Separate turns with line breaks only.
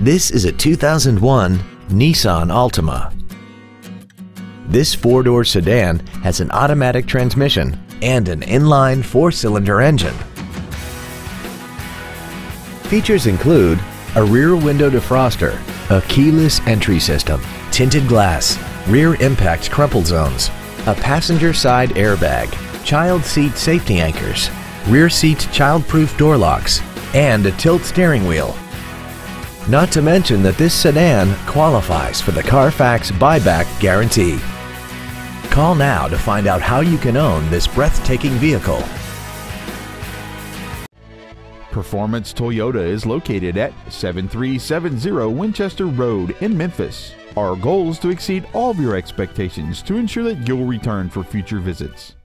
This is a 2001 Nissan Altima. This four-door sedan has an automatic transmission and an inline four-cylinder engine. Features include a rear window defroster, a keyless entry system, tinted glass, rear impact crumple zones, a passenger side airbag, child seat safety anchors, rear seat child-proof door locks, and a tilt steering wheel. Not to mention that this sedan qualifies for the Carfax buyback guarantee. Call now to find out how you can own this breathtaking vehicle.
Performance Toyota is located at 7370 Winchester Road in Memphis. Our goal is to exceed all of your expectations to ensure that you'll return for future visits.